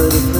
could have